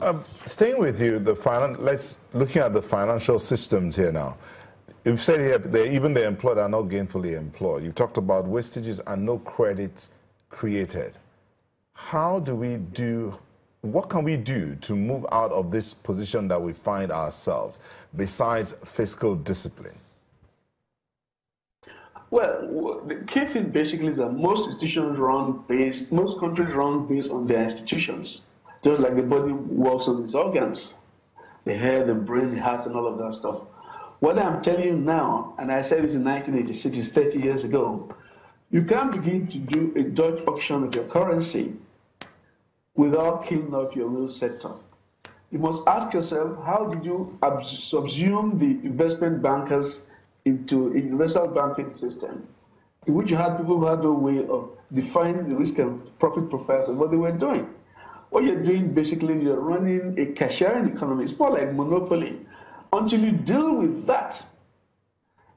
Um, staying with you, the finan- let's looking at the financial systems here now. You've said here they, even the employed are not gainfully employed. You've talked about wastages and no credit created. How do we do? What can we do to move out of this position that we find ourselves, besides fiscal discipline? Well, the key thing basically is that most institutions run based, most countries run based on their institutions, just like the body works on its organs, the hair, the brain, the heart, and all of that stuff. What I'm telling you now, and I said this in 1986, is 30 years ago, you can't begin to do a Dutch auction of your currency without killing off your real sector. You must ask yourself, how did you subsume the investment bankers into a universal banking system in which you had people who had no way of defining the risk and profit profiles of what they were doing? What you're doing basically, you're running a cashiering economy. It's more like monopoly until you deal with that,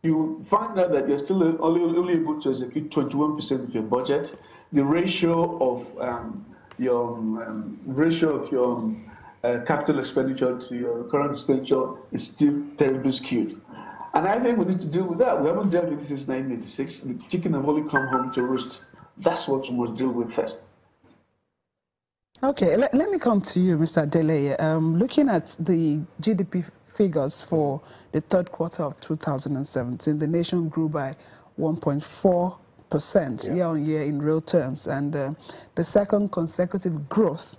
you find out that you're still only, only able to execute 21% of your budget. The ratio of um, your um, ratio of your um, uh, capital expenditure to your current expenditure is still terribly skewed. And I think we need to deal with that. We haven't dealt with this since 1986. The chicken have only come home to roost. That's what we must deal with first. Okay, let, let me come to you, Mr. Adeleye. Um, looking at the GDP figures for the third quarter of 2017, the nation grew by 1.4 percent year on year in real terms, and uh, the second consecutive growth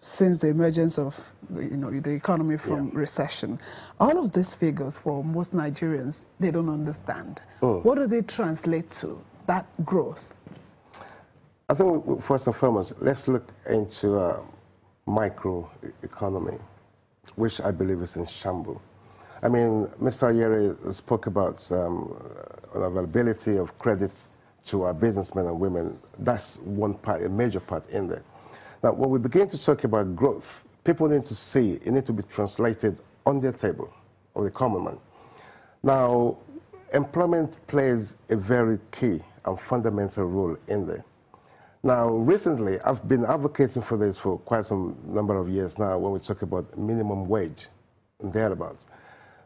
since the emergence of you know the economy from yeah. recession. All of these figures for most Nigerians they don't understand. Mm. What does it translate to? That growth. I think first and foremost, let's look into uh, micro economy which I believe is in shambles. I mean, Mr. Ayere spoke about um, availability of credit to our businessmen and women. That's one part, a major part in there. Now, when we begin to talk about growth, people need to see, it need to be translated on their table, of the common man. Now, employment plays a very key and fundamental role in there. Now, recently, I've been advocating for this for quite some number of years now when we talk about minimum wage and thereabouts.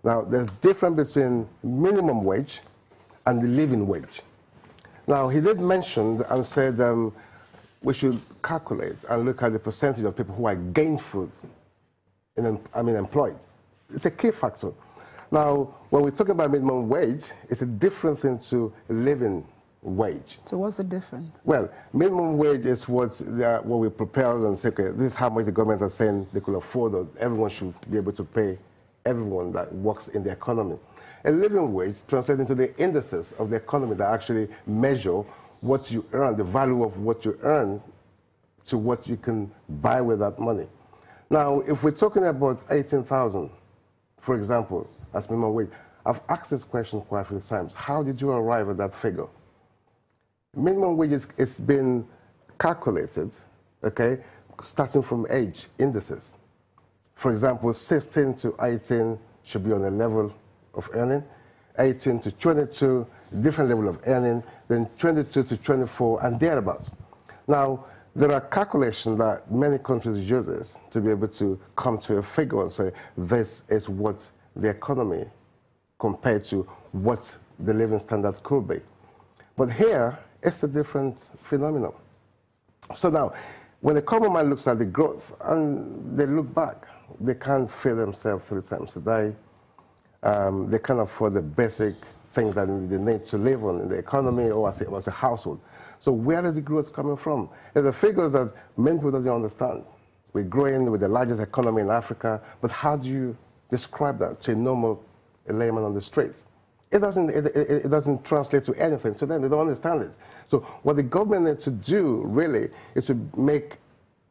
Now, there's a difference between minimum wage and the living wage. Now, he did mention and said um, we should calculate and look at the percentage of people who are gainful, in, I mean, employed. It's a key factor. Now, when we talk about minimum wage, it's a different thing to living wage. So what's the difference? Well, minimum wage is what, what we propel and say, okay, this is how much the government is saying they could afford, or everyone should be able to pay everyone that works in the economy. A living wage translates into the indices of the economy that actually measure what you earn, the value of what you earn to what you can buy with that money. Now, if we're talking about 18,000, for example, as minimum wage, I've asked this question quite a few times. How did you arrive at that figure? Minimum wages is been calculated, okay, starting from age indices. For example, 16 to 18 should be on a level of earning, 18 to 22, different level of earning, then 22 to 24, and thereabouts. Now, there are calculations that many countries use to be able to come to a figure and say this is what the economy compared to what the living standards could be. But here, it's a different phenomenon. So now, when the common man looks at the growth and they look back, they can't feed themselves three times a day. Um, they can't afford the basic things that they need to live on in the economy or as a, as a household. So where is the growth coming from? It's the figures that many people don't understand. We're growing with the largest economy in Africa, but how do you describe that to a normal layman on the streets? It doesn't, it, it, it, doesn't translate to anything to them. They don't understand it. So what the government needs to do, really, is to make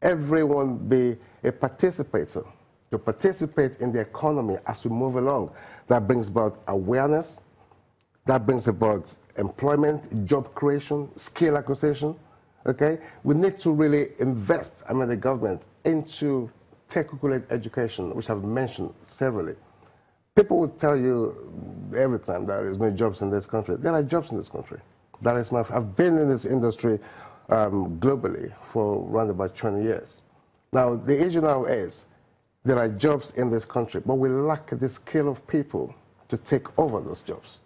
everyone be a participator, to participate in the economy as we move along. That brings about awareness, that brings about employment, job creation, skill acquisition, okay? We need to really invest, I mean the government, into technical education, which I've mentioned severally. People will tell you every time there is no jobs in this country. There are jobs in this country. That is my. I've been in this industry um, globally for around about 20 years. Now the issue now is, there are jobs in this country, but we lack the skill of people to take over those jobs.